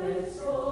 Let's go.